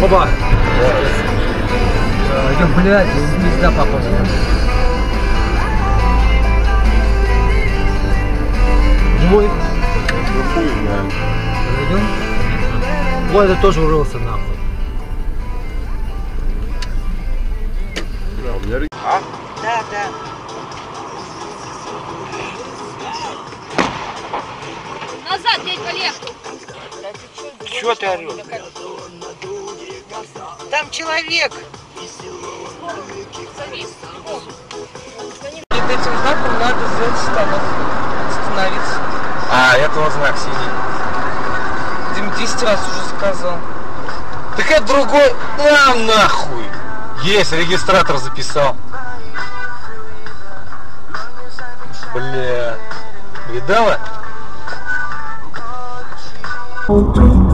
Да, блядь, пизда похоже. Живой? Зайдем? Ой, это тоже урылся нахуй. Да, да. Назад, дядь Олег! Чего ты орешь? Там человек. Перед этим знаком надо сделать станок. Остановиться. А, этого знак синий. Дим 10 раз уже сказал. Так это другой. На нахуй. Есть, регистратор записал. Бля. Видала?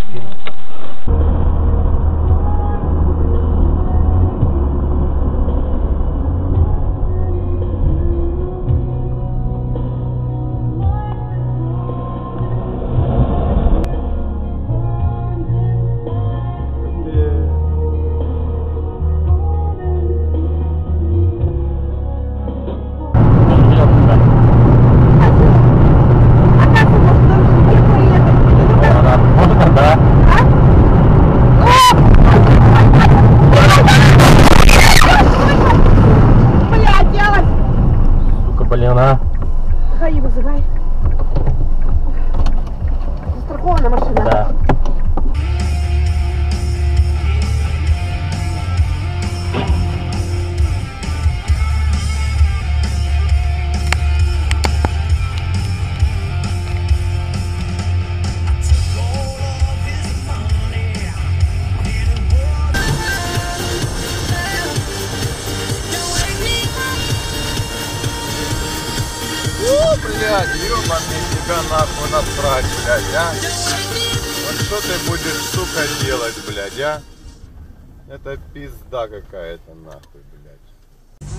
Christina. Блядь, ёбаный тебя нахуй насрать, блядь, а? Вот что ты будешь, сука, делать, блядь, а? Это пизда какая-то, нахуй, блядь.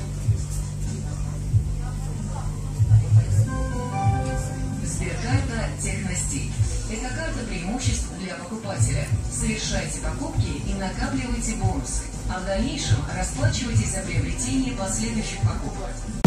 Сберкарта Техностиль. Это карта преимуществ для покупателя. Совершайте покупки и накапливайте бонусы, а в дальнейшем расплачивайтесь за приобретение последующих покупок.